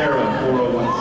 Sarah 401